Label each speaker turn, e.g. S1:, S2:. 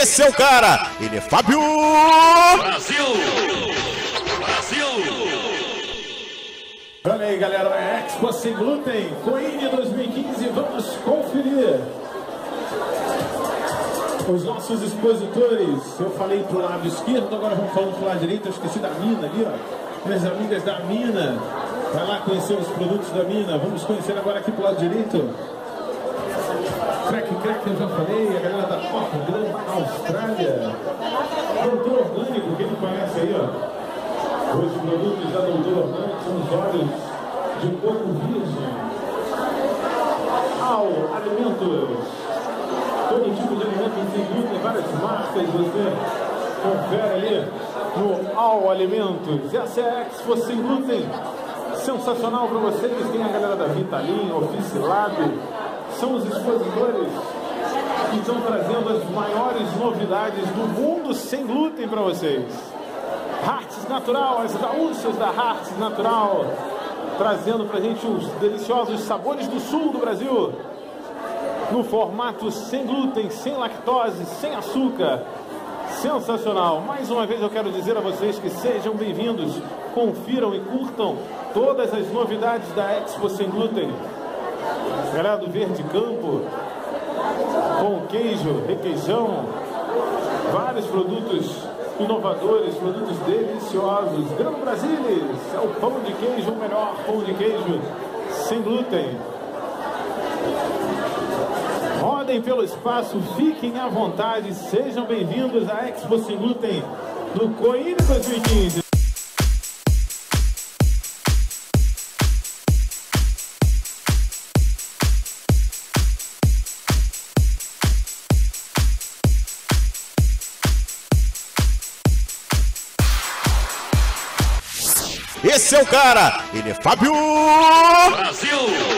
S1: Esse é o cara, ele é Fábio.
S2: Brasil! Brasil!
S3: Olha aí, galera, é Expo Sem Glúten, Coine 2015, vamos conferir. Os nossos expositores, eu falei pro lado esquerdo, agora vamos falando pro lado direito, eu esqueci da mina ali, ó. Minhas amigas da mina, vai lá conhecer os produtos da mina, vamos conhecer agora aqui pro lado direito. Crack Crack, eu já falei, a galera da Pop Grand Austrália. Doutor Orgânico, quem não conhece aí, ó. Os produtos da Doutor Orgânico são os óleos de coco virgem. Ao Alimentos. Todo tipo de alimento sem glúten, várias marcas, você confere ali no Ao Alimentos. Essa é a Expo Sem Glúten. Sensacional para vocês. Tem a galera da Vitalin, Oficilab. São os expositores que estão trazendo as maiores novidades do mundo sem glúten para vocês. Hartz Natural, as gaúchas da Hartz Natural, trazendo para a gente os deliciosos sabores do sul do Brasil, no formato sem glúten, sem lactose, sem açúcar. Sensacional! Mais uma vez eu quero dizer a vocês que sejam bem-vindos, confiram e curtam todas as novidades da Expo Sem Glúten. Galera do Verde Campo, queijo, requeijão, vários produtos inovadores, produtos deliciosos. Grão Brasilis é o pão de queijo, o melhor pão de queijo sem glúten. Rodem pelo espaço, fiquem à vontade, sejam bem-vindos à Expo Sem Glúten do Coine 2015.
S1: Esse é o cara, ele é Fábio.
S2: Brasil!